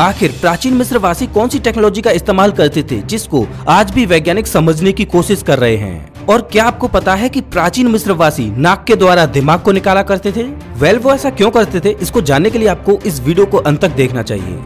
आखिर प्राचीन मिस्रवासी कौन सी टेक्नोलॉजी का इस्तेमाल करते थे, जिसको आज भी वैज्ञानिक समझने की कोशिश कर रहे हैं? और क्या आपको पता है कि प्राचीन मिस्रवासी नाक के द्वारा दिमाग को निकाला करते थे? वेल वो ऐसा क्यों करते थे? इसको जानने के लिए आपको इस वीडियो को अंत तक देखना चाहिए।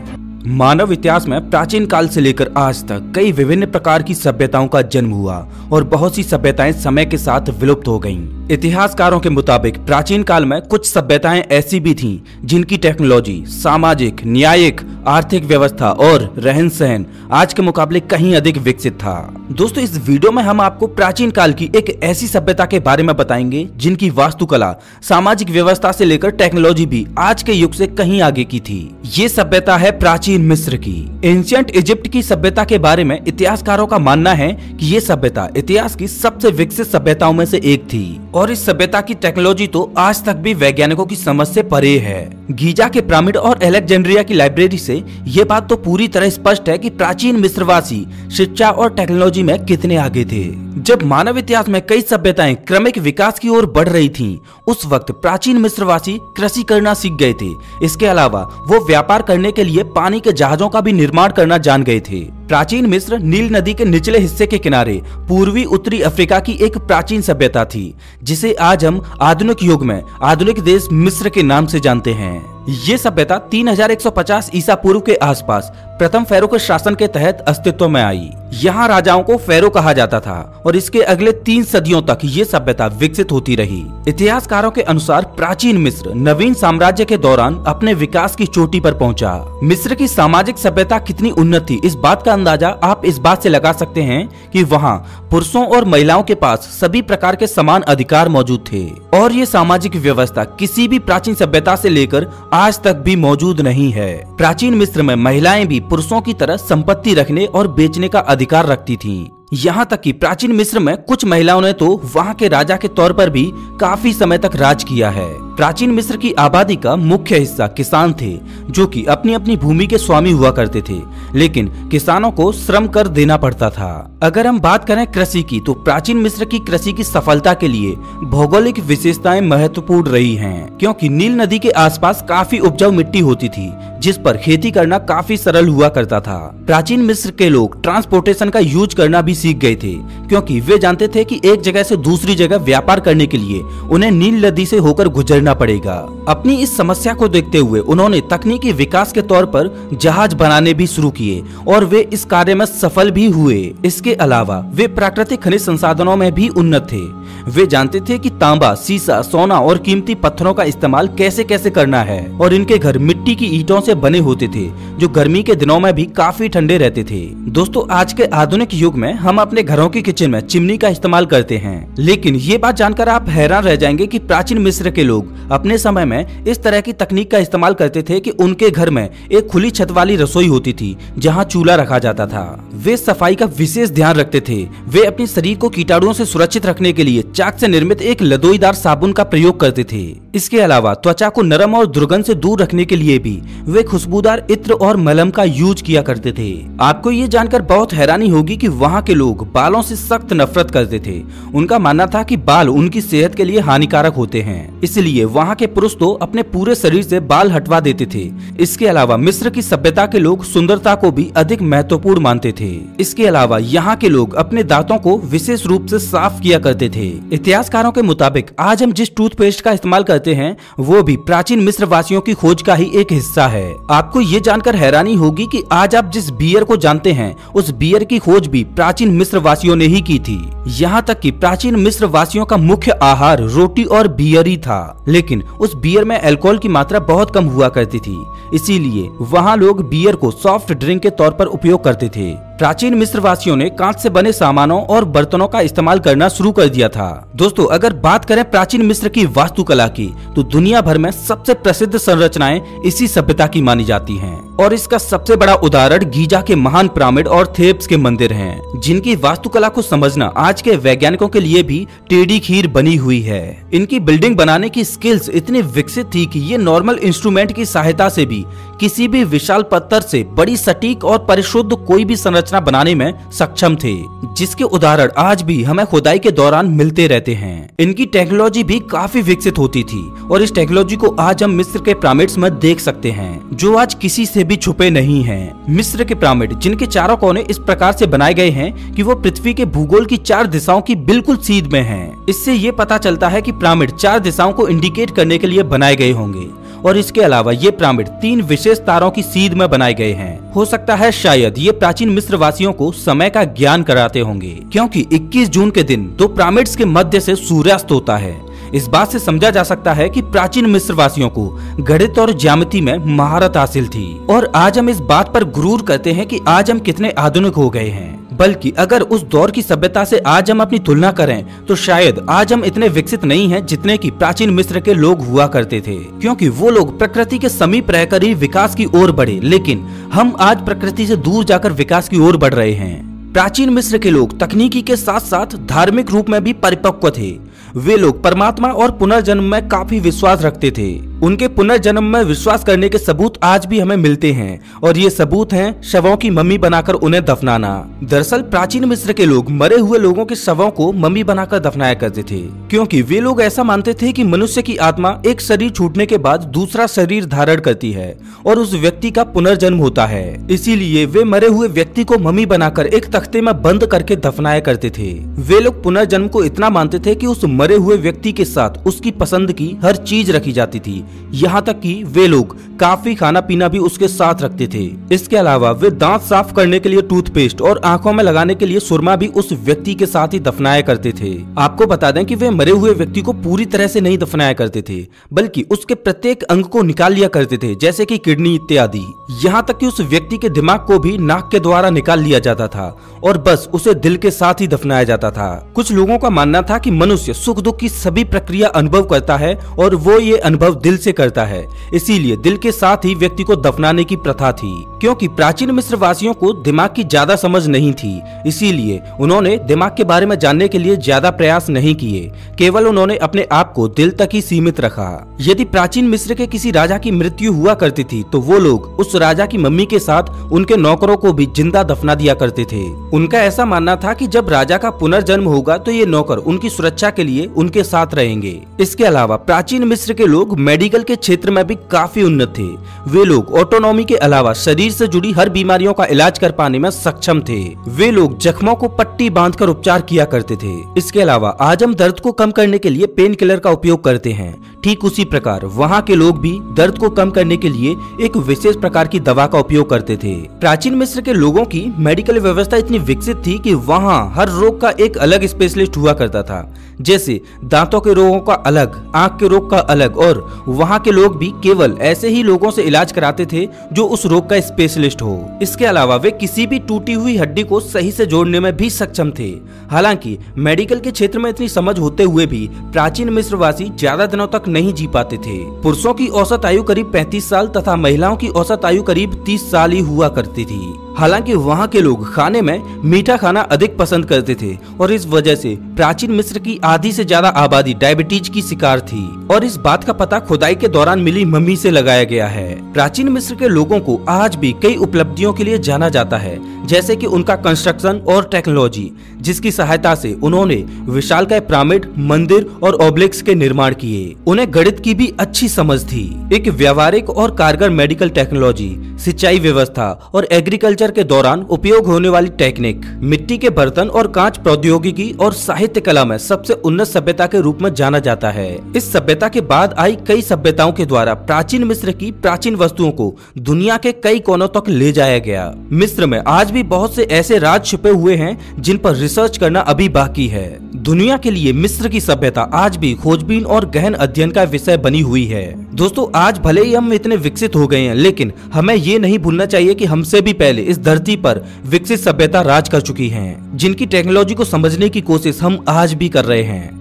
मानव इतिहास में प्राचीन काल से लेकर आज तक कई विभिन्न प्रकार की सभ्यताओं का जन्म हुआ और बहुत सी सभ्यताएँ समय के साथ विलुप्त हो गईं। इतिहासकारों के मुताबिक प्राचीन काल में कुछ सभ्यताएँ ऐसी भी थीं जिनकी टेक्नोलॉजी, सामाजिक, न्यायिक, आर्थिक व्यवस्था और रहन सहन आज के मुकाबले कहीं अधिक विकसित था। दोस्तों, इस वीडियो में हम आपको प्राचीन काल की एक ऐसी सभ्यता के बारे में बताएँगे जिनकी वास्तुकला, सामाजिक व्यवस्था से लेकर टेक्नोलॉजी भी आज के युग से कहीं आगे की थी। ये सभ्यता है प्राचीन मिस्र की। एंशियंट इजिप्ट की सभ्यता के बारे में इतिहासकारों का मानना है की ये सभ्यता इतिहास की सबसे विकसित सभ्यताओं में से एक थी। और इस सभ्यता की टेक्नोलॉजी तो आज तक भी वैज्ञानिकों की समझ से परे है। गीजा के पिरामिड और एलेक्जेंड्रिया की लाइब्रेरी से ये बात तो पूरी तरह स्पष्ट है कि प्राचीन मिस्रवासी शिक्षा और टेक्नोलॉजी में कितने आगे थे। जब मानव इतिहास में कई सभ्यताएँ क्रमिक विकास की ओर बढ़ रही थीं, उस वक्त प्राचीन मिस्रवासी कृषि करना सीख गए थे। इसके अलावा वो व्यापार करने के लिए पानी के जहाजों का भी निर्माण करना जान गए थे। प्राचीन मिस्र नील नदी के निचले हिस्से के किनारे, पूर्वी उत्तरी अफ्रीका की एक प्राचीन सभ्यता थी, जिसे आज हम आधुनिक युग में आधुनिक देश मिस्र के नाम से जानते हैं। ये सभ्यता 3150 ईसा पूर्व के आसपास प्रथम फेरो के शासन के तहत अस्तित्व में आई। यहाँ राजाओं को फेरो कहा जाता था और इसके अगले तीन सदियों तक ये सभ्यता विकसित होती रही इतिहासकारों के अनुसार प्राचीन मिस्र नवीन साम्राज्य के दौरान अपने विकास की चोटी पर पहुँचा। मिस्र की सामाजिक सभ्यता कितनी उन्नत थी, इस बात का अंदाज़ा आप इस बात से लगा सकते हैं कि वहाँ पुरुषों और महिलाओं के पास सभी प्रकार के समान अधिकार मौजूद थे और ये सामाजिक व्यवस्था किसी भी प्राचीन सभ्यता से लेकर आज तक भी मौजूद नहीं है प्राचीन मिस्र में महिलाएँ भी पुरुषों की तरह संपत्ति रखने और बेचने का अधिकार रखती थीं। यहाँ तक कि प्राचीन मिस्र में कुछ महिलाओं ने तो वहाँ के राजा के तौर पर भी काफ़ी समय तक राज किया है प्राचीन मिस्र की आबादी का मुख्य हिस्सा किसान थे जो कि अपनी अपनी भूमि के स्वामी हुआ करते थे लेकिन किसानों को श्रम कर देना पड़ता था। अगर हम बात करें कृषि की तो प्राचीन मिस्र की कृषि की सफलता के लिए भौगोलिक विशेषताएँ महत्वपूर्ण रही हैं, क्योंकि नील नदी के आसपास काफ़ी उपजाऊ मिट्टी होती थी जिस पर खेती करना काफ़ी सरल हुआ करता था। प्राचीन मिस्र के लोग ट्रांसपोर्टेशन का यूज़ करना भी सीख गए थे क्योंकि वे जानते थे कि एक जगह से दूसरी जगह व्यापार करने के लिए उन्हें नील नदी से होकर गुजरना पड़ेगा। अपनी इस समस्या को देखते हुए उन्होंने तकनीकी विकास के तौर पर जहाज़ बनाने भी शुरू किए और वे इस कार्य में सफल भी हुए। इसके अलावा वे प्राकृतिक खनिज संसाधनों में भी उन्नत थे। वे जानते थे कि तांबा, सीसा, सोना और कीमती पत्थरों का इस्तेमाल कैसे कैसे करना है और इनके घर मिट्टी की ईटों से बने होते थे, जो गर्मी के दिनों में भी काफ़ी ठंडे रहते थे। दोस्तों, आज के आधुनिक युग में हम अपने घरों की किचन में चिमनी का इस्तेमाल करते हैं। लेकिन ये बात जानकर आप हैरान रह जाएँगे की प्राचीन मिस्र के लोग अपने समय में इस तरह की तकनीक का इस्तेमाल करते थे की उनके घर में एक खुली छत वाली रसोई होती थी, जहाँ चूल्हा रखा जाता था। वे सफ़ाई का विशेष ध्यान रखते थे। वे अपने शरीर को कीटाणुओं से सुरक्षित रखने के लिए चाक से निर्मित एक लदोईदार साबुन का प्रयोग करते थे। इसके अलावा त्वचा को नरम और दुर्गंध से दूर रखने के लिए भी वे खुशबूदार इत्र और मलम का यूज़ किया करते थे। आपको ये जानकर बहुत हैरानी होगी कि वहाँ के लोग बालों से सख्त नफरत करते थे। उनका मानना था कि बाल उनकी सेहत के लिए हानिकारक होते हैं। इसलिए वहाँ के पुरुष तो अपने पूरे शरीर से बाल हटवा देते थे। इसके अलावा मिस्र की सभ्यता के लोग सुंदरता को भी अधिक महत्वपूर्ण मानते थे। इसके अलावा यहाँ के लोग अपने दांतों को विशेष रूप से साफ़ किया करते थे। इतिहासकारों के मुताबिक आज हम जिस टूथपेस्ट का इस्तेमाल करते हैं, वो भी प्राचीन मिस्र वासियों की खोज का ही एक हिस्सा है। आपको ये जानकर हैरानी होगी कि आज आप जिस बियर को जानते हैं, उस बियर की खोज भी प्राचीन मिस्र वासियों ने ही की थी। यहाँ तक कि प्राचीन मिस्र वासियों का मुख्य आहार रोटी और बियर ही था। लेकिन उस बियर में अल्कोहल की मात्रा बहुत कम हुआ करती थी। इसीलिए वहाँ लोग बियर को सॉफ्ट ड्रिंक के तौर पर उपयोग करते थे। प्राचीन मिस्र वासियों ने कांच से बने सामानों और बर्तनों का इस्तेमाल करना शुरू कर दिया था। दोस्तों अगर बात करें प्राचीन मिस्र की वास्तुकला की तो दुनिया भर में सबसे प्रसिद्ध संरचनाएँ इसी सभ्यता की मानी जाती हैं। और इसका सबसे बड़ा उदाहरण गीजा के महान पिरामिड और थेप्स के मंदिर हैं, जिनकी वास्तुकला को समझना आज के वैज्ञानिकों के लिए भी टेढ़ी खीर बनी हुई है। इनकी बिल्डिंग बनाने की स्किल्स इतनी विकसित थी कि ये नॉर्मल इंस्ट्रूमेंट की सहायता से भी किसी भी विशाल पत्थर से बड़ी, सटीक और परिशुद्ध कोई भी संरचना बनाने में सक्षम थे, जिसके उदाहरण आज भी हमें खुदाई के दौरान मिलते रहते हैं। इनकी टेक्नोलॉजी भी काफ़ी विकसित होती थी, और इस टेक्नोलॉजी को आज हम मिस्र के पिरामिड्स में देख सकते हैं, जो आज किसी से भी छुपे नहीं है। मिस्र के पिरामिड जिनके चारों कोने इस प्रकार से बनाए गए हैं कि वो पृथ्वी के भूगोल की चार दिशाओं की बिल्कुल सीध में हैं। इससे ये पता चलता है कि पिरामिड चार दिशाओं को इंडिकेट करने के लिए बनाए गए होंगे। और इसके अलावा ये पिरामिड तीन विशेष तारों की सीध में बनाए गए हैं। हो सकता है शायद ये प्राचीन मिस्र वासियों को समय का ज्ञान कराते होंगे, क्योंकि 21 जून के दिन दो पिरामिड्स के मध्य से सूर्यास्त होता है। इस बात से समझा जा सकता है कि प्राचीन मिस्र वासियों को गणित और ज्यामिति में महारत हासिल थी। और आज हम इस बात पर गुरूर करते हैं कि आज हम कितने आधुनिक हो गए हैं। बल्कि अगर उस दौर की सभ्यता से आज हम अपनी तुलना करें तो शायद आज हम इतने विकसित नहीं हैं जितने की प्राचीन मिस्र के लोग हुआ करते थे। क्योंकि वो लोग प्रकृति के समीप रहकर ही विकास की ओर बढ़े, लेकिन हम आज प्रकृति से दूर जाकर विकास की ओर बढ़ रहे हैं। प्राचीन मिस्र के लोग तकनीकी के साथ साथ धार्मिक रूप में भी परिपक्व थे। वे लोग परमात्मा और पुनर्जन्म में काफ़ी विश्वास रखते थे। उनके पुनर्जन्म में विश्वास करने के सबूत आज भी हमें मिलते हैं और ये सबूत हैं शवों की मम्मी बनाकर उन्हें दफनाना। दरअसल प्राचीन मिस्र के लोग मरे हुए लोगों के शवों को मम्मी बनाकर दफनाया करते थे, क्योंकि वे लोग ऐसा मानते थे कि मनुष्य की आत्मा एक शरीर छूटने के बाद दूसरा शरीर धारण करती है और उस व्यक्ति का पुनर्जन्म होता है। इसीलिए वे मरे हुए व्यक्ति को मम्मी बनाकर एक तख्ते में बंद करके दफनाया करते थे। वे लोग पुनर्जन्म को इतना मानते थे कि उस मरे हुए व्यक्ति के साथ उसकी पसंद की हर चीज़ रखी जाती थी यहाँ तक कि वे लोग काफ़ी खाना पीना भी उसके साथ रखते थे। इसके अलावा वे दांत साफ़ करने के लिए टूथपेस्ट और आँखों में लगाने के लिए सुरमा भी उस व्यक्ति के साथ ही दफनाया करते थे। आपको बता दें कि वे मरे हुए व्यक्ति को पूरी तरह से नहीं दफनाया करते थे, बल्कि उसके प्रत्येक अंग को निकाल लिया करते थे, जैसे कि किडनी इत्यादि। यहाँ तक की उस व्यक्ति के दिमाग को भी नाक के द्वारा निकाल लिया जाता था और बस उसे दिल के साथ ही दफनाया जाता था। कुछ लोगों का मानना था की मनुष्य सुख दुख की सभी प्रक्रिया अनुभव करता है और वो ये अनुभव दिल से करता है। इसीलिए दिल के साथ ही व्यक्ति को दफनाने की प्रथा थी, क्योंकि प्राचीन मिस्र वासियों को दिमाग की ज़्यादा समझ नहीं थी, इसीलिए उन्होंने दिमाग के बारे में जानने के लिए ज़्यादा प्रयास नहीं किए, केवल उन्होंने अपने आप को दिल तक ही सीमित रखा। यदि प्राचीन मिस्र के किसी राजा की मृत्यु हुआ करती थी तो वो लोग उस राजा की मम्मी के साथ उनके नौकरों को भी ज़िंदा दफना दिया करते थे। उनका ऐसा मानना था कि जब राजा का पुनर्जन्म होगा तो ये नौकर उनकी सुरक्षा के लिए उनके साथ रहेंगे। इसके अलावा प्राचीन मिस्र के लोग मेडिकल के क्षेत्र में भी काफ़ी उन्नत थे। वे लोग ऑटोनॉमी के अलावा शरीर से जुड़ी हर बीमारियों का इलाज कर पाने में सक्षम थे। वे लोग जख्मों को पट्टी बांधकर उपचार किया करते थे। इसके अलावा आज हम दर्द को कम करने के लिए पेन किलर का उपयोग करते हैं। ठीक उसी प्रकार वहाँ के लोग भी दर्द को कम करने के लिए एक विशेष प्रकार की दवा का उपयोग करते थे। प्राचीन मिस्र के लोगों की मेडिकल व्यवस्था इतनी विकसित थी कि वहाँ हर रोग का एक अलग स्पेशलिस्ट हुआ करता था। जैसे दांतों के रोगों का अलग, आँख के रोग का अलग, और वहाँ के लोग भी केवल ऐसे ही लोगों से इलाज कराते थे जो उस रोग का स्पेशलिस्ट हो। इसके अलावा वे किसी भी टूटी हुई हड्डी को सही से जोड़ने में भी सक्षम थे। हालाँकि मेडिकल के क्षेत्र में इतनी समझ होते हुए भी प्राचीन मिस्रवासी ज़्यादा दिनों तक नहीं जी पाते थे। पुरुषों की औसत आयु करीब 35 साल तथा महिलाओं की औसत आयु करीब 30 साल ही हुआ करती थी। हालाँकि वहाँ के लोग खाने में मीठा खाना अधिक पसंद करते थे और इस वजह से प्राचीन मिस्र की आधी से ज़्यादा आबादी डायबिटीज़ की शिकार थी। और इस बात का पता खुदाई के दौरान मिली मम्मी से लगाया गया है। प्राचीन मिस्र के लोगों को आज भी कई उपलब्धियों के लिए जाना जाता है, जैसे कि उनका कंस्ट्रक्शन और टेक्नोलॉजी जिसकी सहायता से उन्होंने विशाल का पिरामिड मंदिर और ओब्लिक्स के निर्माण किए। उन्हें गणित की भी अच्छी समझ थी। एक व्यवहारिक और कारगर मेडिकल टेक्नोलॉजी सिंचाई व्यवस्था और एग्रीकल्चर के दौरान उपयोग होने वाली टेक्निक मिट्टी के बर्तन और कांच प्रौद्योगिकी और साहित्य कला में सबसे उन्नत सभ्यता के रूप में जाना जाता है। इस सभ्यता के बाद आई कई सभ्यताओं के द्वारा प्राचीन मिस्र की प्राचीन वस्तुओं को दुनिया के कई कोनों तक ले जाया गया। मिस्र में आज भी बहुत से ऐसे राज छुपे हुए हैं जिन पर रिसर्च करना अभी बाकी है। दुनिया के लिए मिस्र की सभ्यता आज भी खोजबीन और गहन अध्ययन का विषय बनी हुई है। दोस्तों, आज भले ही हम इतने विकसित हो गए हैं, लेकिन हमें ये नहीं भूलना चाहिए कि हमसे भी पहले इस धरती पर विकसित सभ्यता राज कर चुकी है, जिनकी टेक्नोलॉजी को समझने की कोशिश हम आज भी कर रहे हैं।